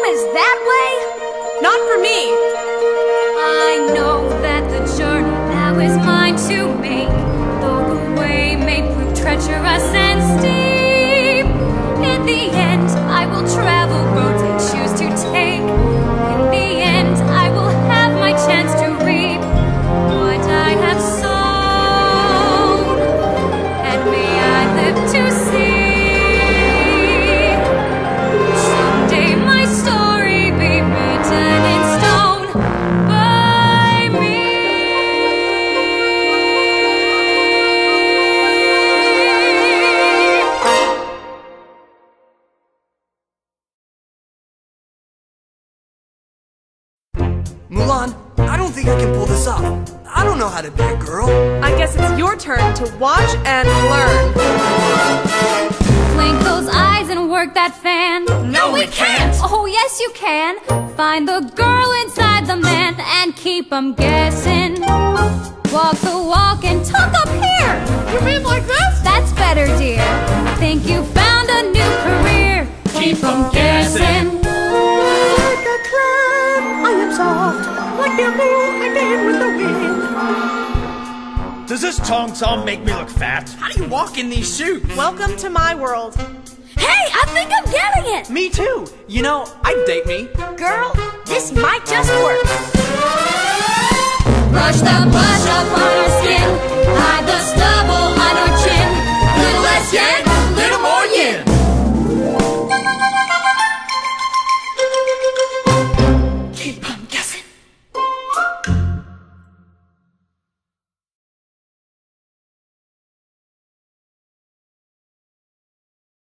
home is that way? not for me! I know Mulan, I don't think I can pull this off. I don't know how to be a girl. I guess it's your turn to watch and learn. Blink those eyes and work that fan. No, we can't. Oh, yes, you can. Find the girl inside the man and keep 'em guessing. Walk the walk and talk up here. You mean like this? That's better, soft. Like bamboo, I bend with the wind. Does this tong song make me look fat? How do you walk in these shoes? Welcome to my world. Hey, I think I'm getting it. Me too. You know, I'd date me. Girl, this might just work. Brush the brush